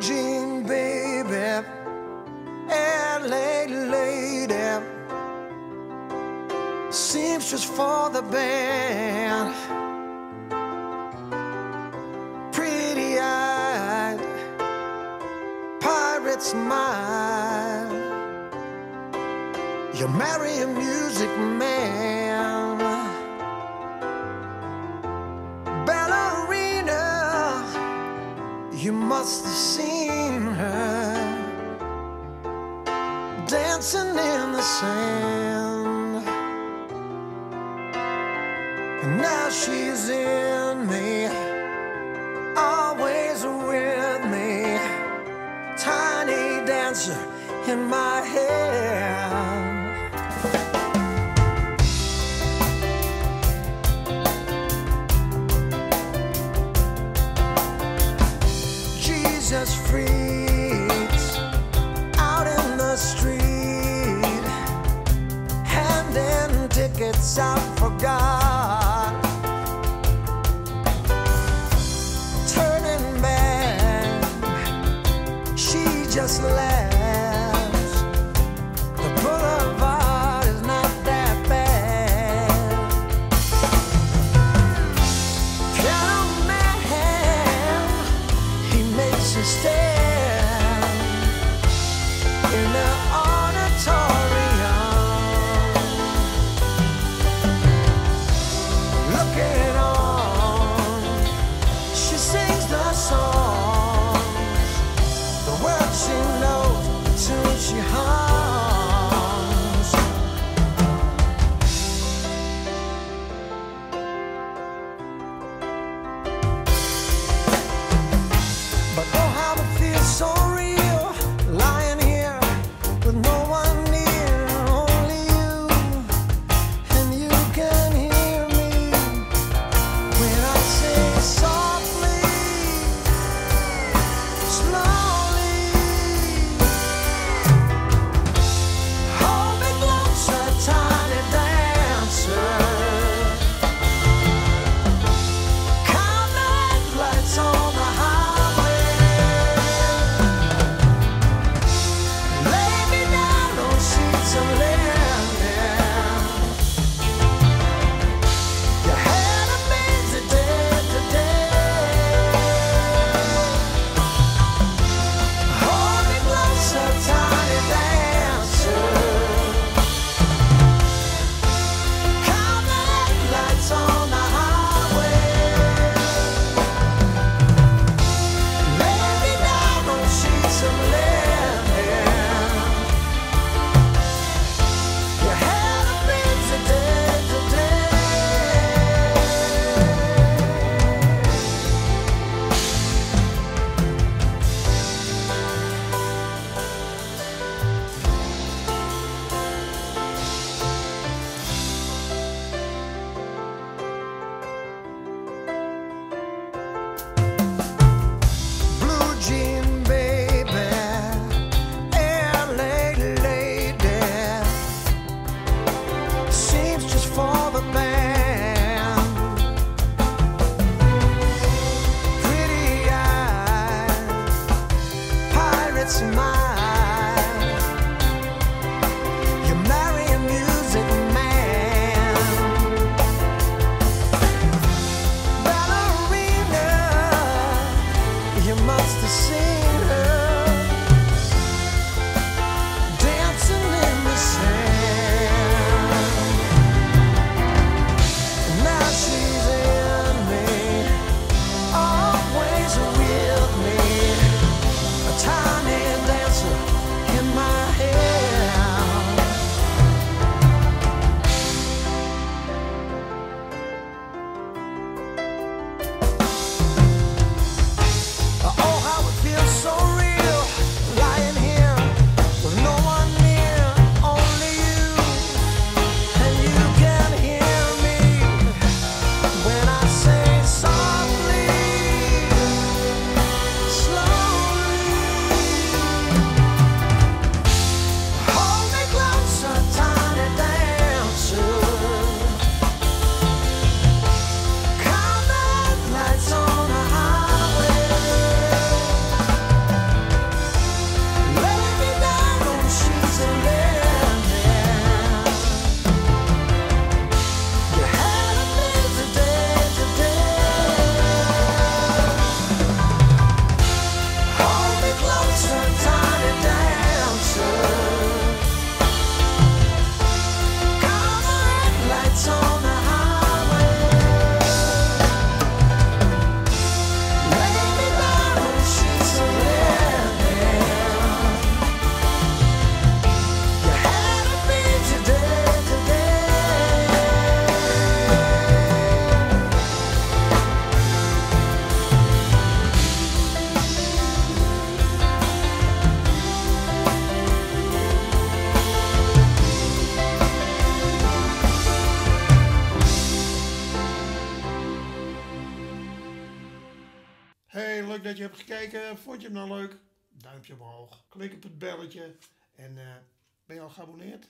jean baby, LA lady, seamstress for the band, pretty eyed, pirate smile. You marry a music man. You must have seen her dancing in the sand. And now she's in me, always with me, tiny dancer in my hand. Street, handing tickets out for God. Turning back, she just laughs. that's mine. You music man, ballerina. You must have seen. dat je hebt gekeken. Vond je hem nou leuk? Duimpje omhoog. Klik op het belletje. En eh, ben je al geabonneerd?